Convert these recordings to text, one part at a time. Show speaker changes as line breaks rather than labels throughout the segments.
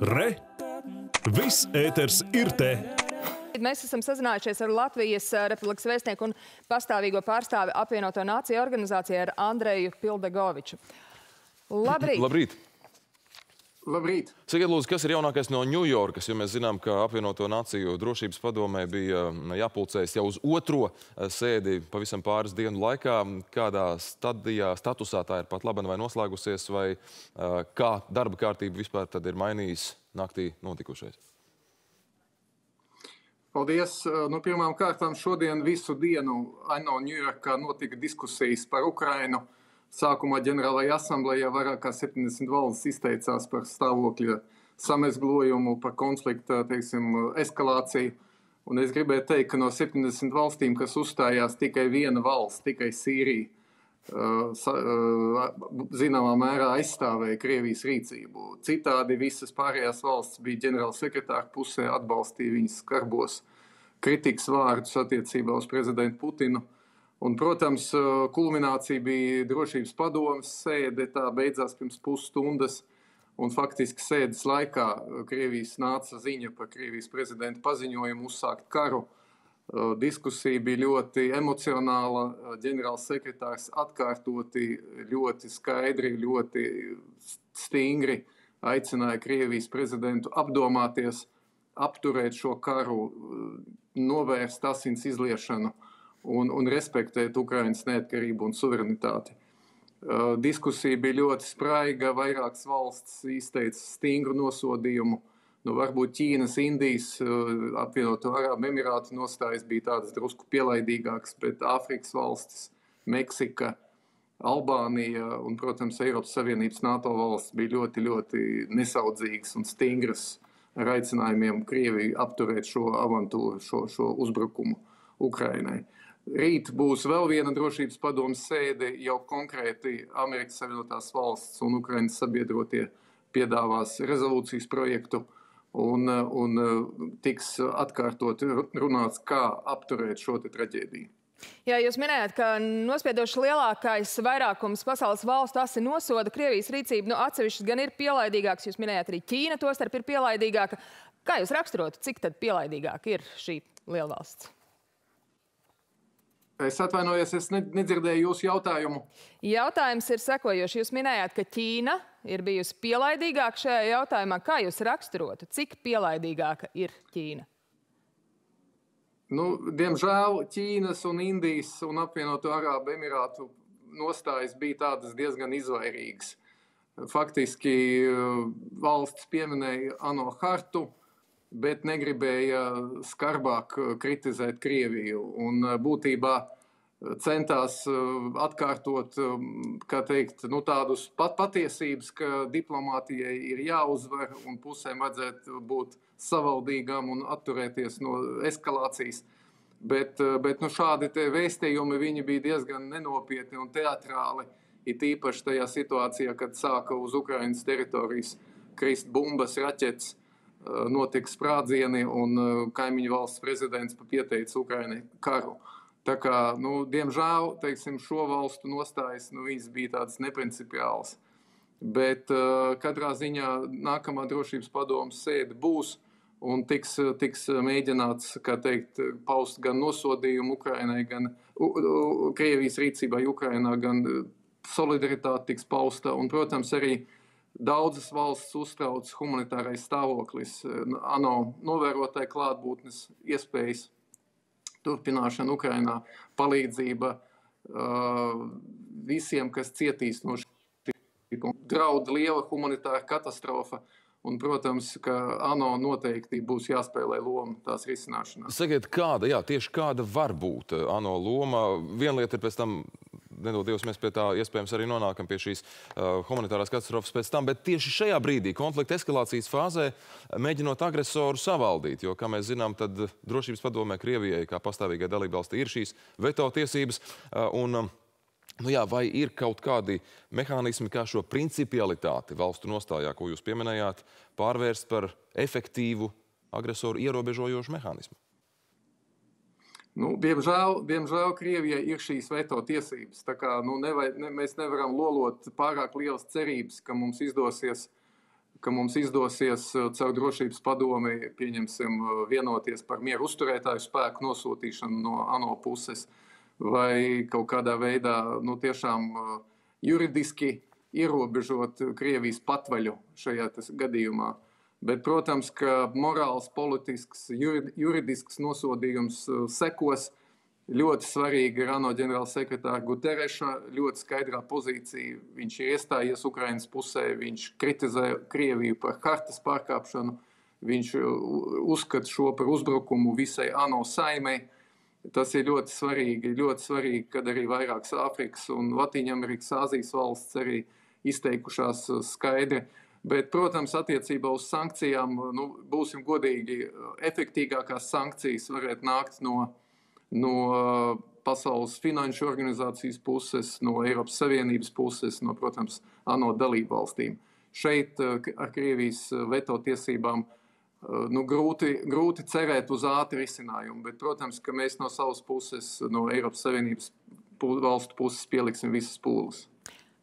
Re! Viss ēters ir te!
Mēs esam sazinājušies ar Latvijas eh, Republikas vēstnieku un pastāvīgo pārstāvi apvienoto nāciju organizācijā ar Andreju Pildegoviču. Labrīt!
Labrīt!
Labrīt!
Sakiet, lūdzu, kas ir jaunākais no Ņujorkas? Jo mēs zinām, ka apvienoto nāciju drošības padomē bija mm, jāpulcējas jau uz otro eh, sēdi pavisam pāris dienu laikā. Kādā stadijā, statusā tā ir pat labi vai noslēgusies, vai eh, kā darba kārtība vispār tad ir mainījis naktī notikušais?
Paldies! Nu, pirmām kārtām šodien visu dienu ANO Ņujorkā notika diskusijas par Ukrainu. Sākumā ģenerālajā asamblējā vairāk kā 70 valsts izteicās par stāvokļa samezglojumu, par konflikta teiksim, eskalāciju. Un es gribēju teikt, ka no 70 valstīm, kas uzstājās tikai viena valsts, tikai Sīrija, zināmā mērā aizstāvēja Krievijas rīcību. Citādi visas pārējās valsts bija ģenerālsekretāra pusē, atbalstīja viņas skarbos kritikas vārdus attiecībā uz prezidentu Putinu. Un, protams, kulminācija bija drošības padomas sēde. Tā beidzās pirms pusstundas. Un faktiski sēdes laikā Krievijas nāca ziņa par Krievijas prezidenta paziņojumu uzsākt karu. Diskusija bija ļoti emocionāla. Ģenerāls sekretārs atkārtoti, ļoti skaidri, ļoti stingri aicināja Krievijas prezidentu apdomāties, apturēt šo karu, novērst asins izliešanu un, un respektēt Ukraiņas neatkarību un suverenitāti. Uh, diskusija bija ļoti spraiga. Vairākas valsts izteica stingru nosodījumu. Nu, varbūt Ķīnas, Indijas, uh, apvienoto Arābu Emirātu nostājas bija tādas drusku pielaidīgākas, bet Āfrikas valstis, Meksika, Albānija un, protams, Eiropas Savienības NATO valsts bija ļoti, ļoti nesaudzīgas un stingras ar aicinājumiem Krieviju apturēt šo avantūru, šo, šo uzbrukumu Ukrainai. Uh, Rīt būs vēl viena drošības padomas sēde, jau konkrēti Amerikas Savienotās valsts un Ukraiņas sabiedrotie piedāvās rezolūcijas projektu un, un tiks atkārtot runāts, kā apturēt šo traģēdiju.
Jā, jūs minējāt, ka nospiedoši lielākais vairākums pasaules valstu asi nosoda Krievijas rīcību. Nu, atsevišķas gan ir pielaidīgākas, jūs minējāt arī Ķīna tostarp ir pielaidīgāka. Kā jūs raksturotu, cik tad pielaidīgāka ir šī lielvalsts?
Es atvainojos, es nedzirdēju jūsu jautājumu.
Jautājums ir sekojošs. Jūs minējāt, ka Ķīna ir bijusi pielaidīgāka šajā jautājumā. Kā jūs raksturotu, cik pielaidīgāka ir Ķīna?
Nu, diemžēl Ķīnas un Indijas un apvienoto Arābu Emirātu nostājas bija tādas diezgan izvairīgas. Faktiski valsts pieminēja ANO hartu, bet negribēja skarbāk uh, kritizēt Krieviju. Un uh, būtībā uh, centās atkārtot teikt, nu, tādus pat patiesības, ka diplomātijai ir jāuzvar un pusēm vajadzētu būt savaldīgām un atturēties no eskalācijas. Bet, bet nu, šādi vēstījumi bija diezgan nenopietni un teatrāli. It īpaši tajā situācijā, kad sāka uz Ukraiņas teritorijas krist bumbas, raķetes notika sprādzieni, un kaimiņu valsts prezidents pieteica Ukrainai karu. Tā kā, nu, diemžēl, teiksim, šo valstu nostājas nu, bija tādas neprincipiālas. Bet uh, katrā ziņā nākamā drošības padomas sēde būs un tiks, tiks mēģināts teikt, paust gan nosodījumu Ukrainai, gan u, u, Krievijas rīcībai Ukrainā, gan solidaritāte tiks pausta. Un, protams, arī uh, Daudzas valsts uztrauc humanitārais stāvoklis, eh, ANO novērotāju klātbūtnes iespējas, turpināšana Ukrainā, palīdzība uh, visiem, kas cietīs no šī drauda liela humanitāra katastrofa. Un, protams, ka ANO noteikti būs jāspēlē loma tās risināšanā.
Sakiet, kāda, jā, tieši kāda var būt ANO loma? Viena lieta ir pēc tam nedod Dievs, mēs pie tā iespējams arī nonākam pie šīs uh, humanitārās katastrofas pēc tam, bet tieši šajā brīdī, konflikta eskalācijas fāzē, mēģinot agresoru savaldīt, jo, kā mēs zinām, tad drošības padomē Krievijai, kā pastāvīgai dalībvalstī, ir šīs veto tiesības. Uh, un, um, Nu jā, vai ir kaut kādi mehānismi, kā šo principialitāti valstu nostājā, ko jūs pieminējāt, pārvērst par efektīvu agresoru ierobežojošu mehānismu?
Nu, diemžēl, diemžēl Krievijai ir šīs veto tiesības. Kā, nu, nevai, ne, mēs nevaram lolot pārāk lielas cerības, ka mums izdosies ka mums izdosies caur drošības padomi, pieņemsim, vienoties par mieru uzturētāju spēku nosūtīšanu no ANO puses, vai kaut kādā veidā nu, tiešām juridiski ierobežot Krievijas patvaļu šajā gadījumā. Bet, protams, ka morāls, politisks, juridisks nosodījums sekos. Ļoti svarīga ir ANO ģenerālsekretāra Gutereša ļoti skaidrā pozīcija. Viņš ir iestājies Ukraiņas pusē, viņš kritizē Krieviju par hartas pārkāpšanu, viņš uzskata šo par uzbrukumu visai ANO saimei. Tas ir ļoti svarīgi, ļoti svarīgi, kad arī vairākas Āfrikas un Latīņamerikas, Āzijas valsts arī izteikušās skaidri. Bet, protams, attiecībā uz sankcijām, nu, būsim godīgi, efektīgākās sankcijas varētu nākt no, no Pasaules finanšu organizācijas puses, no Eiropas Savienības puses, no, protams, ANO dalību valstīm. Šeit ar Krievijas veto tiesībām nu, grūti, grūti cerēt uz ātru risinājumu, bet, protams, ka mēs no savas puses, no Eiropas Savienības valstu puses pieliksim visas pūles.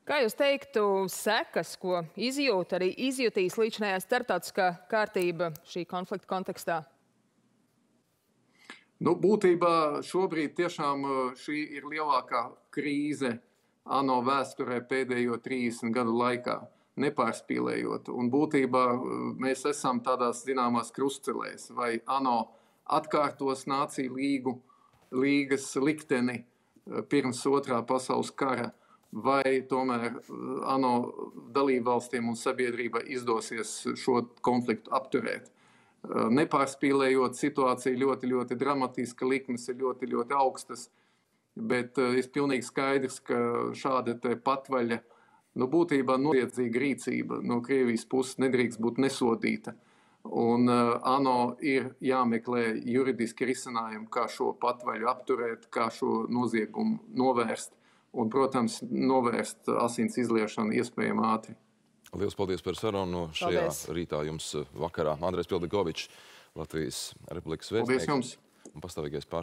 Kā jūs teiktu, sekas, ko izjūt, arī izjutīs līdzinājā starptautiskā kārtība šī konflikta kontekstā?
Nu, būtībā šobrīd tiešām šī ir lielākā krīze ANO vēsturē pēdējo 30 gadu laikā, nepārspīlējot. Un būtībā mēs esam tādās zināmās krustcelēs, vai ANO atkārtos nāciju līgu, līgas likteni pirms otrā pasaules kara vai tomēr eh, ANO dalībvalstīm un sabiedrībai izdosies šo konfliktu apturēt. Eh, nepārspīlējot, situācija ļoti, ļoti dramatiska, likmes ir ļoti, ļoti augstas, bet eh, ir pilnīgi skaidrs, ka šāda patvaļa, nu, būtībā noziedzīga rīcība no Krievijas puses nedrīkst būt nesodīta. Un uh, ANO ir jāmeklē juridiski risinājumi, kā šo patvaļu apturēt, kā šo noziegumu novērst un, protams, novērst asins izliešanu iespējami ātri.
Lielas paldies par sarunu šajā paldies. rītā jums vakarā. Andrēs Pildikovičs, Latvijas Republikas vēstnieks.
Paldies jums!
Un pastāvīgais pārstāvs.